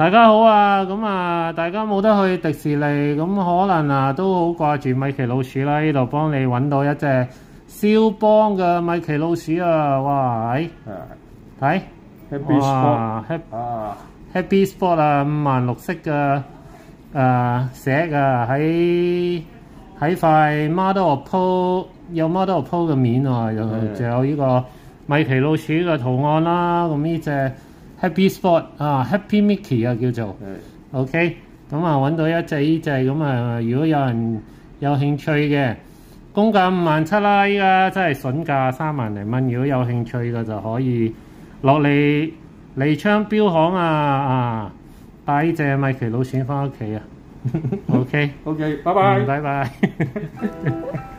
大家好啊！咁啊，大家冇得去迪士尼，咁可能啊都好掛住米奇老鼠啦。呢度幫你揾到一隻肖邦嘅米奇老鼠啊！哇，睇睇 Happy Spot 哇，Happy 啊，Happy Spot 啊，五顏六色嘅誒石啊，喺喺塊 Model of Pole 有 Model of Pole 嘅面啊，又係仲有呢個米奇老鼠嘅圖案啦。咁呢隻 Happy Spot 啊，Happy Mickey 啊叫做。OK，咁啊揾到一隻呢隻咁啊，如果有人有興趣嘅，公價五萬七啦，依家真係筍價三萬零蚊。如果有興趣嘅就可以落嚟利昌標行啊啊，帶呢只米奇老鼠翻屋企啊。OK，，OK，拜嗯拜。拜拜。